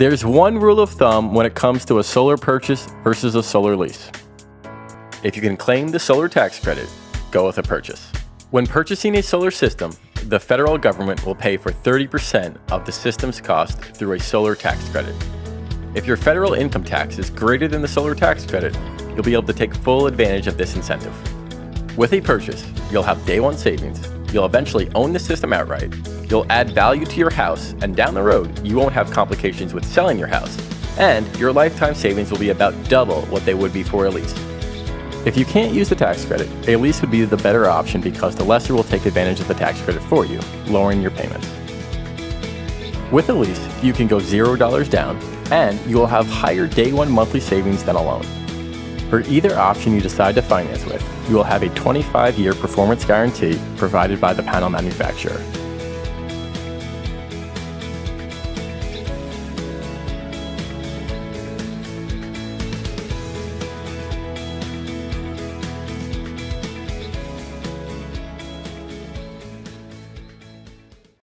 There's one rule of thumb when it comes to a solar purchase versus a solar lease. If you can claim the solar tax credit, go with a purchase. When purchasing a solar system, the federal government will pay for 30% of the system's cost through a solar tax credit. If your federal income tax is greater than the solar tax credit, you'll be able to take full advantage of this incentive. With a purchase, you'll have day one savings, you'll eventually own the system outright, you'll add value to your house, and down the road, you won't have complications with selling your house, and your lifetime savings will be about double what they would be for a lease. If you can't use the tax credit, a lease would be the better option because the lessor will take advantage of the tax credit for you, lowering your payments. With a lease, you can go $0 down, and you will have higher day one monthly savings than a loan. For either option you decide to finance with, you will have a 25 year performance guarantee provided by the panel manufacturer.